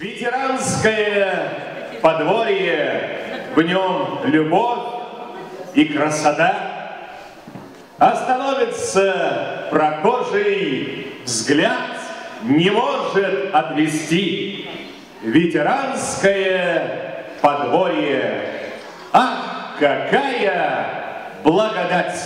Ветеранское подворье, в нем любовь и красота. Остановится прохожий, взгляд не может отвести. Ветеранское подворье. Ах, какая благодать!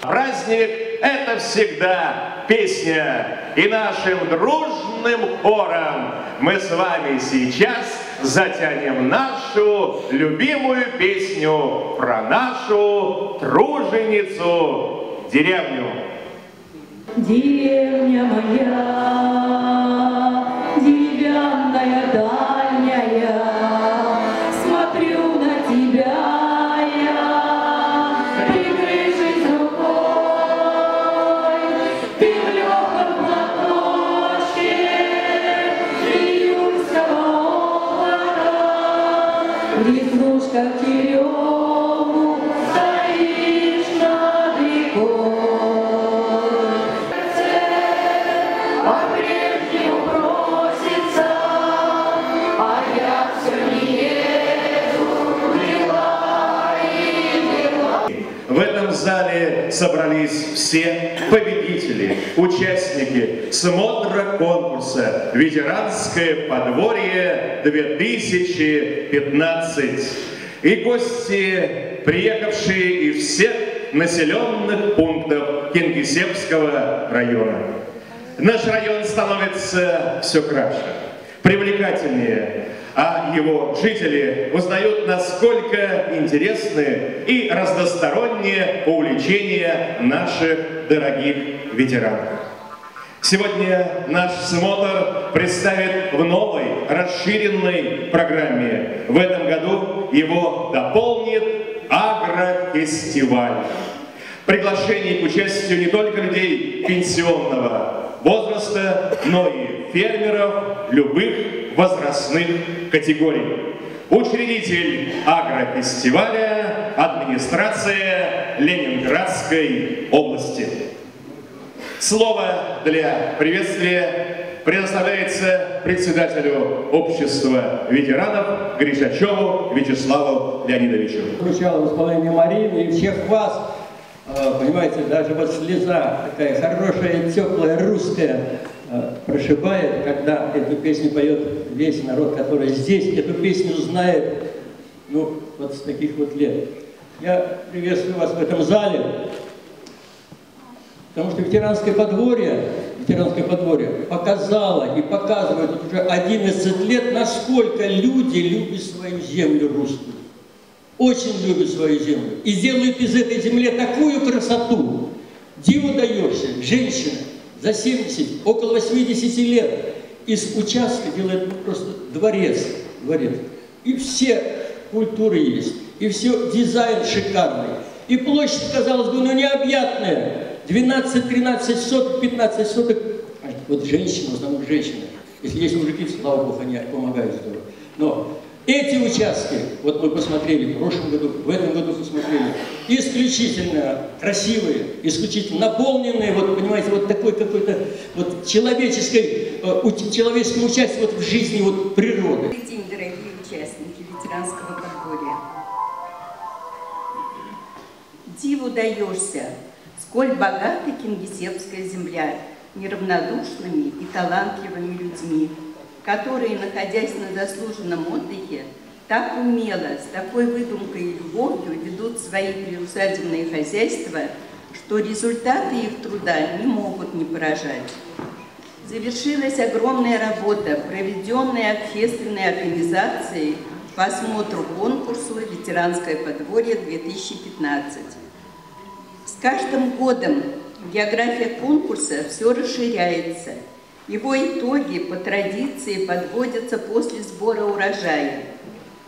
Праздник – это всегда песня. И нашим дружным хором мы с вами сейчас затянем нашу любимую песню про нашу труженицу деревню. Деревня моя, все победители, участники смотра конкурса «Ветеранское подворье 2015» и гости, приехавшие из всех населенных пунктов Кингисеппского района. Наш район становится все краше, привлекательнее, его жители узнают, насколько интересны и разносторонние увлечения наших дорогих ветеранов. Сегодня наш смотр представит в новой, расширенной программе. В этом году его дополнит агрофестиваль. Приглашение к участию не только людей пенсионного возраста, но и фермеров любых возрастных категорий. Учредитель агрофестиваля, администрация Ленинградской области. Слово для приветствия предоставляется председателю общества ветеранов Гришачеву Вячеславу Леонидовичу. Звучало в исполнении Марины и всех вас, понимаете, даже вот слеза такая хорошая, теплая, русская э, прошибает, когда эту песню поет весь народ, который здесь эту песню знает, ну, вот с таких вот лет. Я приветствую вас в этом зале, потому что ветеранское подворье, ветеранское подворье показало и показывает уже 11 лет, насколько люди любят свою землю русскую очень любят свою землю и делают из этой земли такую красоту. Диву даешься, женщина за 70, около 80 лет из участка делает просто дворец, дворец. И все культуры есть, и все дизайн шикарный. И площадь, казалось бы, ну необъятная. 12-13 соток, 15 соток. Вот женщины, в основном женщины. Если есть мужики, слава Богу, они помогают здорово. Но эти участки, вот мы посмотрели в прошлом году, в этом году посмотрели, исключительно красивые, исключительно наполненные, вот понимаете, вот такой какой-то вот человеческой, э, у- человеческим участием вот в жизни вот природы. Добрый день, дорогие участники ветеранского подворья. Диву даешься, сколь богата кингисеппская земля неравнодушными и талантливыми людьми, которые, находясь на заслуженном отдыхе, так умело, с такой выдумкой и любовью ведут свои приусадебные хозяйства, что результаты их труда не могут не поражать. Завершилась огромная работа, проведенная общественной организацией по осмотру конкурсу «Ветеранское подворье-2015». С каждым годом география конкурса все расширяется. Его итоги по традиции подводятся после сбора урожая.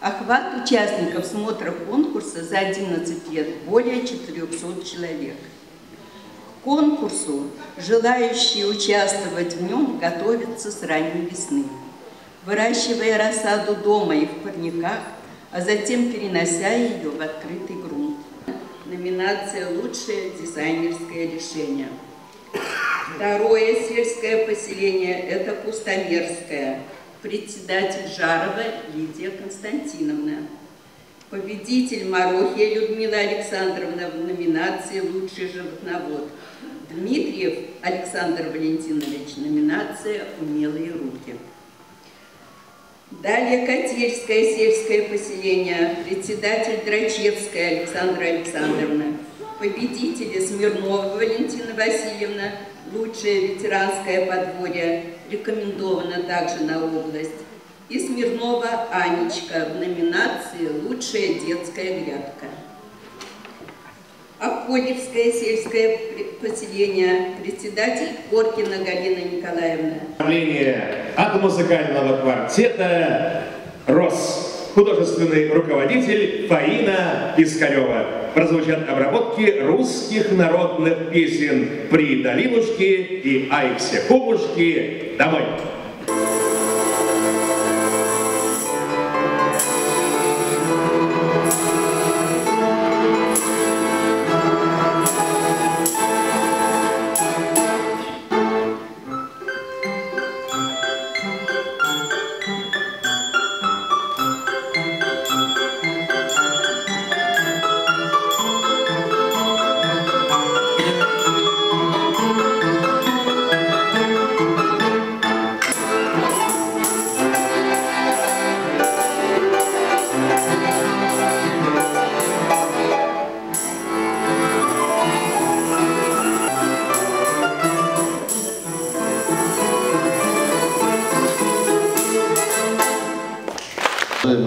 Охват участников смотра конкурса за 11 лет более 400 человек. К конкурсу желающие участвовать в нем готовятся с ранней весны, выращивая рассаду дома и в парниках, а затем перенося ее в открытый грунт. Номинация «Лучшее дизайнерское решение». Второе сельское поселение – это Пустомерское. председатель Жарова Лидия Константиновна, победитель Марохия Людмила Александровна в номинации «Лучший животновод», Дмитриев Александр Валентинович, номинация «Умелые руки». Далее Котельское сельское поселение, председатель Драчевская Александра Александровна, победители Смирнова Валентина Васильевна, лучшее ветеранское подворье, рекомендовано также на область, и Смирнова Анечка в номинации «Лучшая детская грядка». Аконевское сельское поселение, председатель Коркина Галина Николаевна. Правление от музыкального квартета «Рос». Художественный руководитель Фаина Искарева. Прозвучат обработки русских народных песен «При долинушке» и «Айксе кубушки» домой.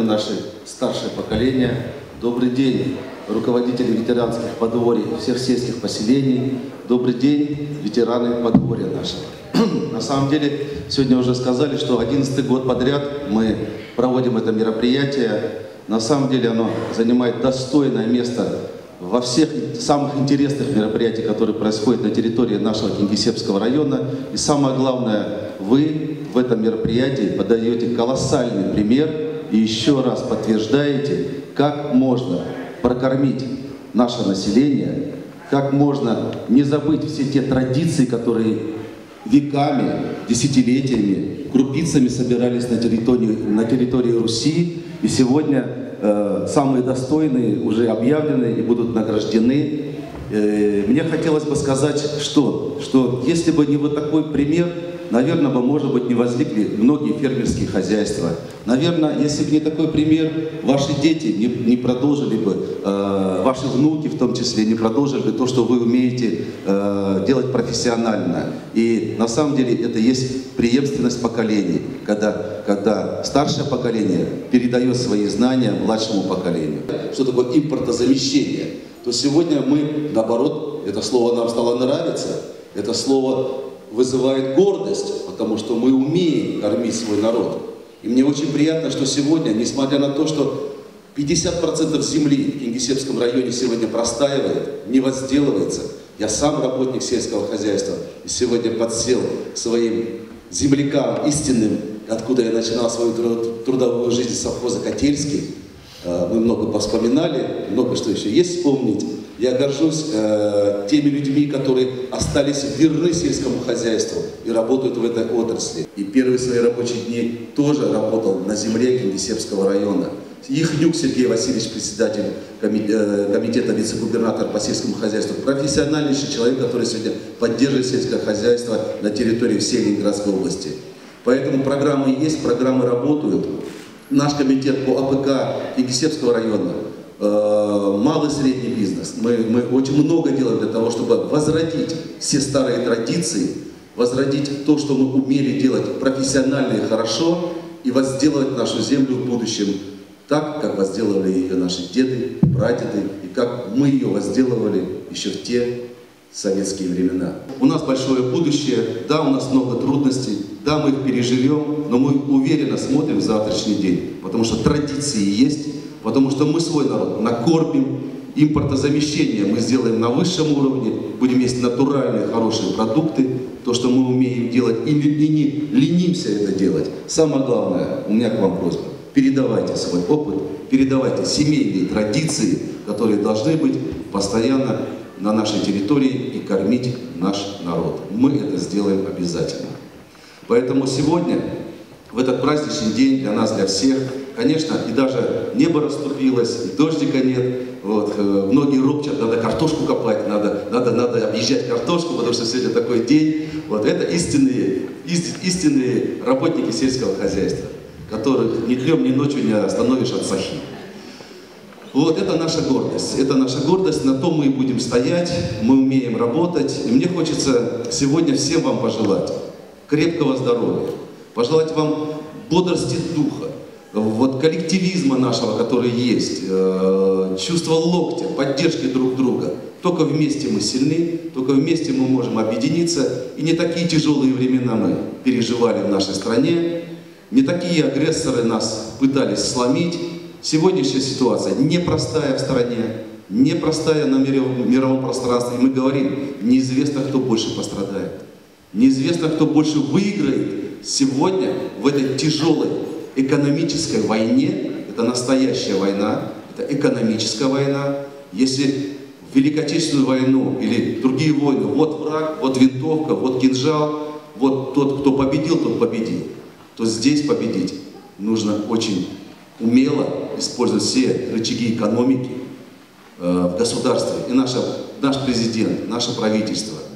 Наши старшее поколение, добрый день, руководители ветеранских подворий всех сельских поселений, добрый день, ветераны подворья нашего. На самом деле, сегодня уже сказали, что 11 год подряд мы проводим это мероприятие. На самом деле оно занимает достойное место во всех самых интересных мероприятиях, которые происходят на территории нашего Кингисеппского района. И самое главное, вы в этом мероприятии подаете колоссальный пример и еще раз подтверждаете, как можно прокормить наше население, как можно не забыть все те традиции, которые веками, десятилетиями, крупицами собирались на территории, на территории Руси. И сегодня э, самые достойные уже объявлены и будут награждены. Э, мне хотелось бы сказать, что, что если бы не вот такой пример, наверное, бы, может быть, не возникли многие фермерские хозяйства. Наверное, если бы не такой пример, ваши дети не, не продолжили бы, э, ваши внуки в том числе, не продолжили бы то, что вы умеете э, делать профессионально. И на самом деле это есть преемственность поколений, когда, когда старшее поколение передает свои знания младшему поколению. Что такое импортозамещение? То сегодня мы, наоборот, это слово нам стало нравиться, это слово вызывает гордость, потому что мы умеем кормить свой народ. И мне очень приятно, что сегодня, несмотря на то, что 50% земли в Кингисеппском районе сегодня простаивает, не возделывается, я сам работник сельского хозяйства, и сегодня подсел своим землякам истинным, откуда я начинал свою трудовую жизнь совхоза Котельский. Э, мы много вспоминали, много что еще есть вспомнить. Я горжусь э, теми людьми, которые остались верны сельскому хозяйству и работают в этой отрасли. И первые свои рабочие дни тоже работал на земле Кингисеппского района. Ихнюк Сергей Васильевич, председатель э, комитета вице-губернатор по сельскому хозяйству, профессиональнейший человек, который сегодня поддерживает сельское хозяйство на территории всей Ленинградской области. Поэтому программы есть, программы работают. Наш комитет по АПК Кингисеппского района Э, малый и средний бизнес. Мы, мы очень много делаем для того, чтобы возродить все старые традиции, возродить то, что мы умели делать профессионально и хорошо, и возделывать нашу землю в будущем так, как возделывали ее наши деды, прадеды, и как мы ее возделывали еще в те советские времена. У нас большое будущее, да, у нас много трудностей, да, мы их переживем, но мы уверенно смотрим в завтрашний день, потому что традиции есть, Потому что мы свой народ накормим, импортозамещение мы сделаем на высшем уровне, будем есть натуральные, хорошие продукты, то, что мы умеем делать, и не, не ленимся это делать. Самое главное, у меня к вам просьба, передавайте свой опыт, передавайте семейные традиции, которые должны быть постоянно на нашей территории и кормить наш народ. Мы это сделаем обязательно. Поэтому сегодня в этот праздничный день для нас, для всех. Конечно, и даже небо расступилось, и дождика нет. Вот, э, многие ропчат, надо картошку копать, надо, надо, надо объезжать картошку, потому что сегодня такой день. Вот это истинные, истинные работники сельского хозяйства, которых ни днем, ни ночью не остановишь от сахи. Вот это наша гордость. Это наша гордость, на том мы и будем стоять, мы умеем работать. И мне хочется сегодня всем вам пожелать крепкого здоровья, пожелать вам бодрости духа, вот коллективизма нашего, который есть, э, чувство локтя, поддержки друг друга. Только вместе мы сильны, только вместе мы можем объединиться. И не такие тяжелые времена мы переживали в нашей стране, не такие агрессоры нас пытались сломить. Сегодняшняя ситуация непростая в стране, непростая на мировом пространстве. И мы говорим, неизвестно, кто больше пострадает. Неизвестно, кто больше выиграет сегодня в этой тяжелой экономической войне, это настоящая война, это экономическая война. Если в Великой Отечественную войну или другие войны, вот враг, вот винтовка, вот кинжал, вот тот, кто победил, тот победил, то здесь победить нужно очень умело использовать все рычаги экономики э, в государстве. И наша, наш президент, наше правительство –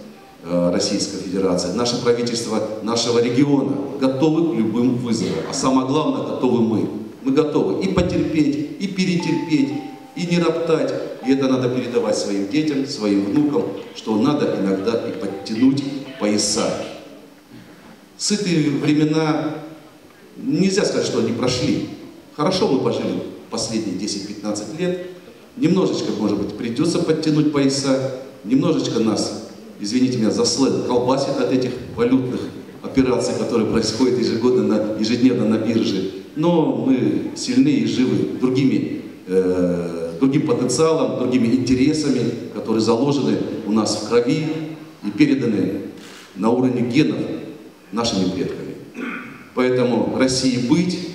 Э, Российской Федерации, наше правительство нашего региона готовы к любым вызовам. А самое главное, готовы мы. Мы готовы и потерпеть, и перетерпеть, и не роптать. И это надо передавать своим детям, своим внукам, что надо иногда и подтянуть пояса. Сытые времена, нельзя сказать, что они прошли. Хорошо мы пожили последние 10-15 лет. Немножечко, может быть, придется подтянуть пояса. Немножечко нас извините меня за сленг, колбасит от этих валютных операций, которые происходят ежегодно, на, ежедневно на бирже. Но мы сильны и живы другими, э, другим потенциалом, другими интересами, которые заложены у нас в крови и переданы на уровне генов нашими предками. Поэтому России быть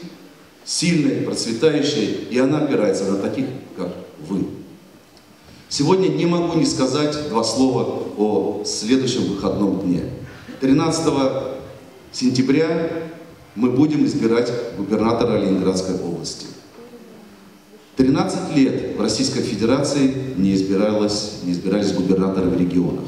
сильной, процветающей, и она опирается на таких, как вы. Сегодня не могу не сказать два слова о следующем выходном дне. 13 сентября мы будем избирать губернатора Ленинградской области. 13 лет в Российской Федерации не, избиралось, не избирались губернаторы в регионах.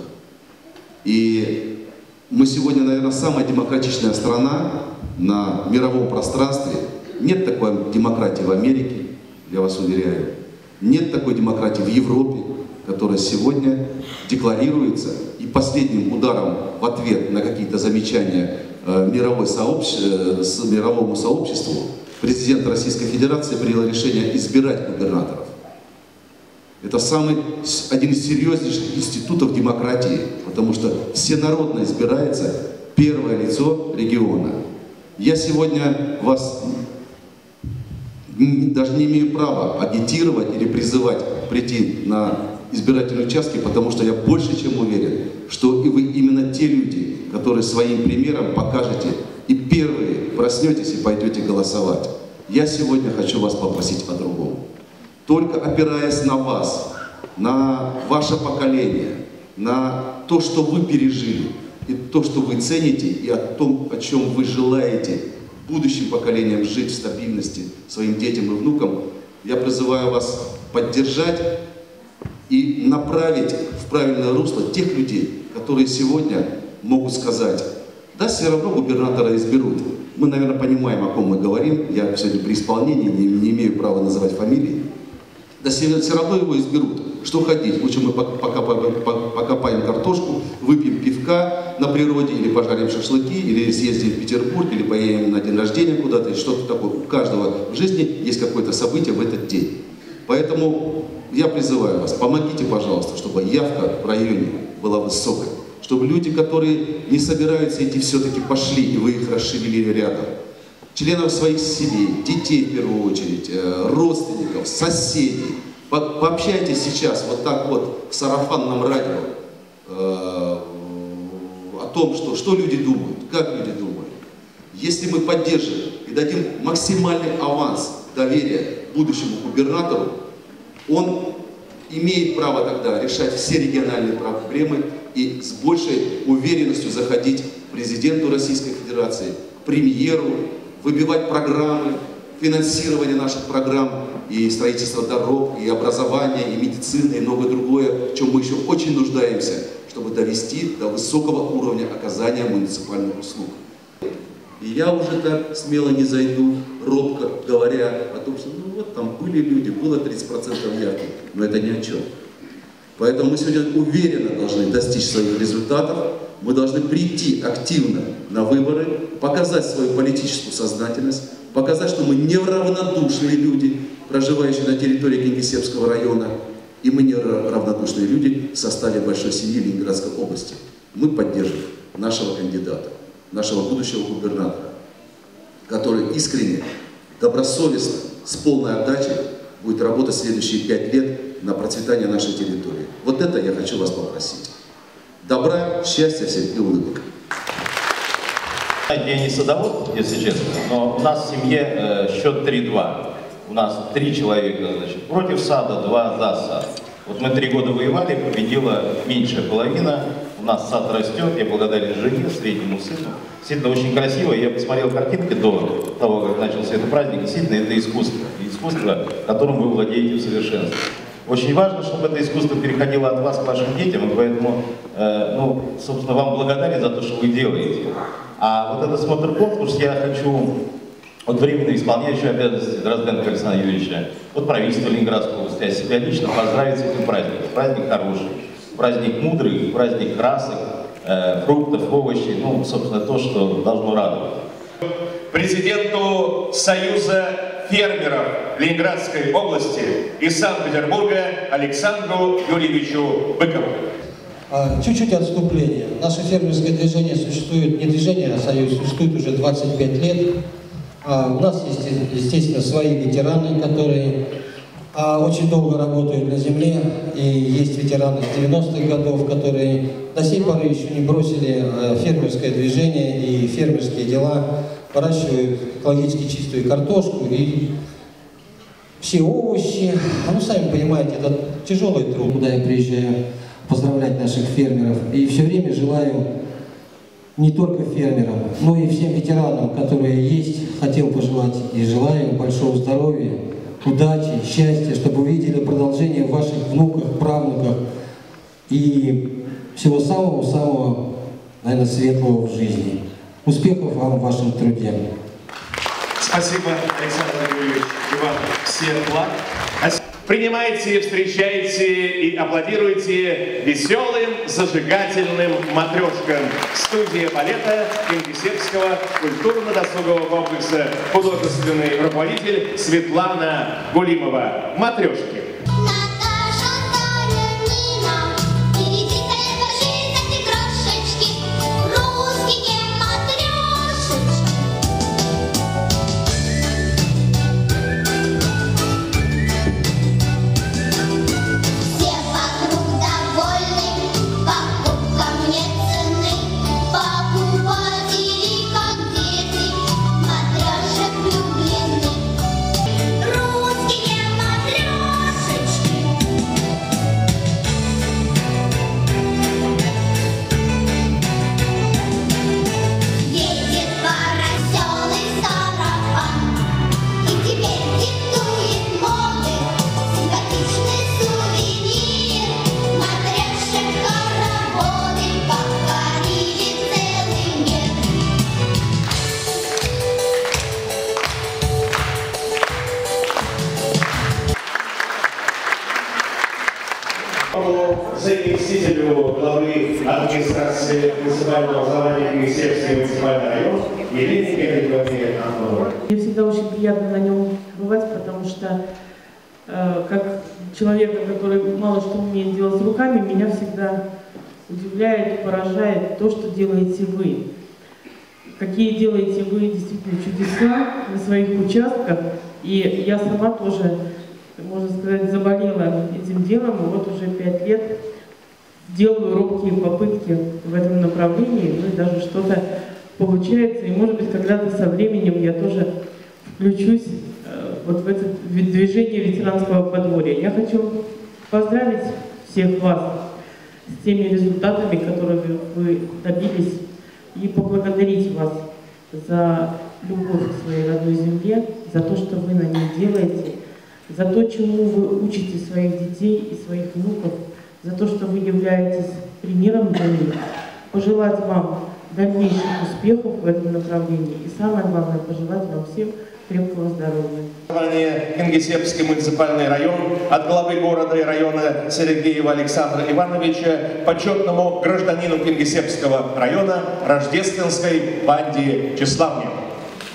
И мы сегодня, наверное, самая демократичная страна на мировом пространстве. Нет такой демократии в Америке, я вас уверяю. Нет такой демократии в Европе, которая сегодня декларируется и последним ударом в ответ на какие-то замечания э, мировой сообщ... Э, с мировому сообществу президент Российской Федерации принял решение избирать губернаторов. Это самый, один из серьезнейших институтов демократии, потому что всенародно избирается первое лицо региона. Я сегодня вас даже не имею права агитировать или призывать прийти на избирательные участки, потому что я больше чем уверен, что и вы именно те люди, которые своим примером покажете и первые проснетесь и пойдете голосовать. Я сегодня хочу вас попросить о другом. Только опираясь на вас, на ваше поколение, на то, что вы пережили, и то, что вы цените, и о том, о чем вы желаете будущим поколениям жить в стабильности, своим детям и внукам, я призываю вас поддержать и направить в правильное русло тех людей, которые сегодня могут сказать, да, все равно губернатора изберут. Мы, наверное, понимаем, о ком мы говорим. Я сегодня при исполнении не, не имею права называть фамилии. Да все, все равно его изберут. Что ходить? Лучше мы покопаем, покопаем картошку, выпьем пивка на природе, или пожарим шашлыки, или съездим в Петербург, или поедем на день рождения куда-то, что-то такое. У каждого в жизни есть какое-то событие в этот день. Поэтому я призываю вас, помогите, пожалуйста, чтобы явка в районе была высокой, чтобы люди, которые не собираются идти, все-таки пошли, и вы их расшевелили рядом. Членов своих семей, детей в первую очередь, э, родственников, соседей. По пообщайтесь сейчас вот так вот в сарафанном радио э, том, что, что люди думают, как люди думают. Если мы поддержим и дадим максимальный аванс доверия будущему губернатору, он имеет право тогда решать все региональные проблемы и с большей уверенностью заходить к президенту Российской Федерации, премьеру выбивать программы, финансирование наших программ и строительство дорог, и образования, и медицины, и многое другое, в чем мы еще очень нуждаемся, чтобы довести до высокого уровня оказания муниципальных услуг. И я уже так смело не зайду, робко говоря о том, что ну вот там были люди, было 30% явки, но это ни о чем. Поэтому мы сегодня уверенно должны достичь своих результатов, мы должны прийти активно на выборы, показать свою политическую сознательность, показать, что мы неравнодушные люди, проживающие на территории Кингисеппского района, и мы неравнодушные люди в составе большой семьи Ленинградской области. Мы поддержим нашего кандидата нашего будущего губернатора, который искренне, добросовестно, с полной отдачей будет работать следующие пять лет на процветание нашей территории. Вот это я хочу вас попросить. Добра, счастья всем и улыбок. Я не садовод, если честно, но у нас в семье э, счет 3-2. У нас три человека значит, против сада, два за сад. Вот мы три года воевали, победила меньшая половина, у нас сад растет, я благодарен жене, среднему сыну. Действительно очень красиво. Я посмотрел картинки до того, как начался этот праздник. Действительно, это искусство. Искусство, которым вы владеете в совершенстве. Очень важно, чтобы это искусство переходило от вас к вашим детям, и поэтому, э, ну, собственно, вам благодарен за то, что вы делаете. А вот этот смотр-конкурс я хочу вот временно исполняющий обязанности Дрозденко Александра Юрьевича, вот правительство Ленинградской области, я себя лично поздравить с этим праздником. Праздник хороший праздник мудрых, праздник красок, э, фруктов, овощей, ну, собственно, то, что должно радовать. Президенту Союза фермеров Ленинградской области из Санкт-Петербурга Александру Юрьевичу Быкову. А, чуть-чуть отступление. Наше фермерское движение существует, не движение, а союз существует уже 25 лет. А у нас есть, естественно, свои ветераны, которые а, очень долго работают на земле, и есть ветераны с 90-х годов, которые до сей поры еще не бросили а, фермерское движение и фермерские дела, выращивают экологически чистую картошку и все овощи. Ну, сами понимаете, это тяжелый труд, куда я приезжаю поздравлять наших фермеров. И все время желаю не только фермерам, но и всем ветеранам, которые есть, хотел пожелать и желаю большого здоровья, удачи, счастья, чтобы увидели продолжение в ваших внуках, правнуках и всего самого-самого, наверное, светлого в жизни. Успехов вам в вашем труде. Спасибо, Александр Юрьевич. И вам всех благ. Принимайте, встречайте и аплодируйте веселым, зажигательным матрешкам. Студия балета Кингисеппского культурно-досугового комплекса художественный руководитель Светлана Гулимова. Матрешки. Человека, который мало что умеет делать руками, меня всегда удивляет, поражает то, что делаете вы. Какие делаете вы действительно чудеса на своих участках. И я сама тоже, можно сказать, заболела этим делом, и вот уже пять лет делаю робкие попытки в этом направлении, ну и даже что-то получается, и может быть когда-то со временем я тоже включусь э, вот в это движение ветеранского подворья. Я хочу поздравить всех вас с теми результатами, которыми вы добились, и поблагодарить вас за любовь к своей родной земле, за то, что вы на ней делаете, за то, чему вы учите своих детей и своих внуков, за то, что вы являетесь примером для них. Пожелать вам дальнейших успехов в этом направлении. И самое главное, пожелать вам всем крепкого здоровья. Название Кингисеппский муниципальный район от главы города и района Сергеева Александра Ивановича почетному гражданину Кингисеппского района Рождественской банде Чеславне.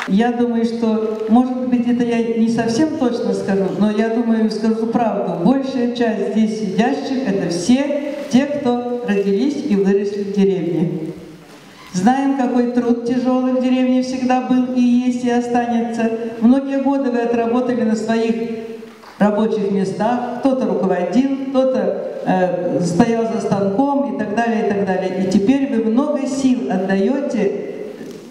Я думаю, что, может быть, это я не совсем точно скажу, но я думаю, скажу правду. Большая часть здесь сидящих – это все те, кто родились и выросли в деревне. Знаем, какой труд тяжелый в деревне всегда был и есть, и останется. Многие годы вы отработали на своих рабочих местах, кто-то руководил, кто-то э, стоял за станком и так далее, и так далее. И теперь вы много сил отдаете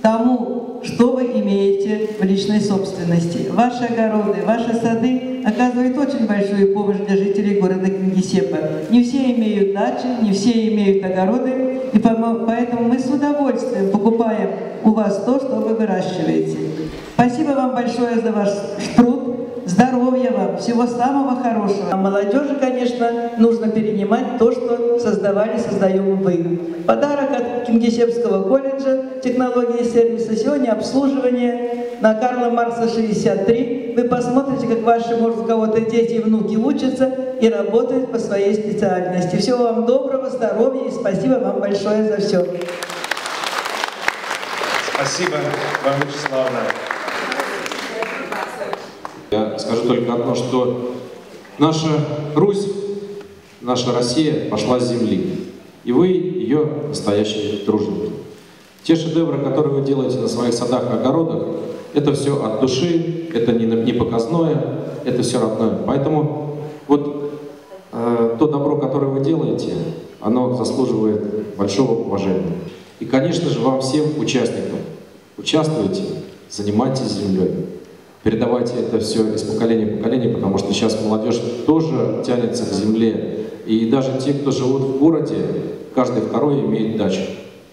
тому, что вы имеете в личной собственности. Ваши огороды, ваши сады оказывают очень большую помощь для жителей города Кингисеппа. Не все имеют дачи, не все имеют огороды, и поэтому мы с удовольствием покупаем у вас то, что вы выращиваете. Спасибо вам большое за ваш труд. Здоровья вам, всего самого хорошего. А молодежи, конечно, нужно перенимать то, что создавали, создаем вы. Подарок от Кингисеппского колледжа технологии и сервиса. Сегодня обслуживание на Карла Марса 63. Вы посмотрите, как ваши, может, у кого-то дети и внуки учатся и работают по своей специальности. Всего вам доброго, здоровья и спасибо вам большое за все. Спасибо вам, Вячеславна. Я скажу только одно, что наша Русь, наша Россия пошла с земли. И вы ее настоящие труженики. Те шедевры, которые вы делаете на своих садах и огородах, это все от души, это не, не показное, это все родное. Поэтому вот э, то добро, которое вы делаете, оно заслуживает большого уважения. И, конечно же, вам всем участникам, участвуйте, занимайтесь землей. Передавайте это все из поколения в поколение, потому что сейчас молодежь тоже тянется к земле. И даже те, кто живут в городе, каждый второй имеет дачу.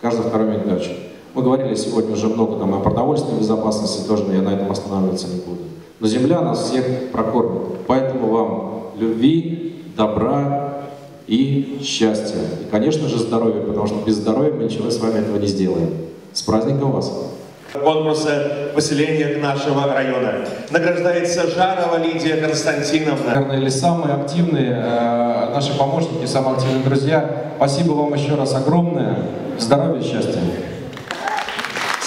Каждый второй имеет дачу. Мы говорили сегодня уже много там, о продовольственной безопасности, тоже я на этом останавливаться не буду. Но земля нас всех прокормит. Поэтому вам любви, добра и счастья. И, конечно же, здоровья, потому что без здоровья мы ничего с вами этого не сделаем. С праздником вас! конкурса поселения нашего района. Награждается Жарова Лидия Константиновна. Наверное, или самые активные э, наши помощники, самые активные друзья. Спасибо вам еще раз огромное. Здоровья и счастья.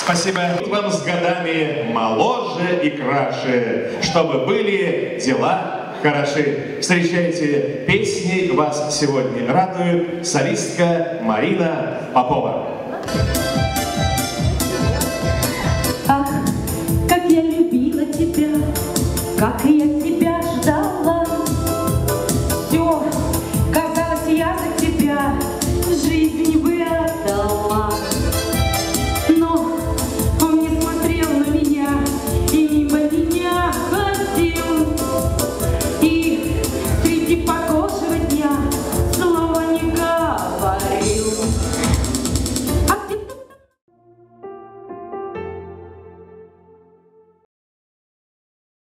Спасибо вам с годами моложе и краше, чтобы были дела хороши. Встречайте, песни вас сегодня радуют солистка Марина Попова.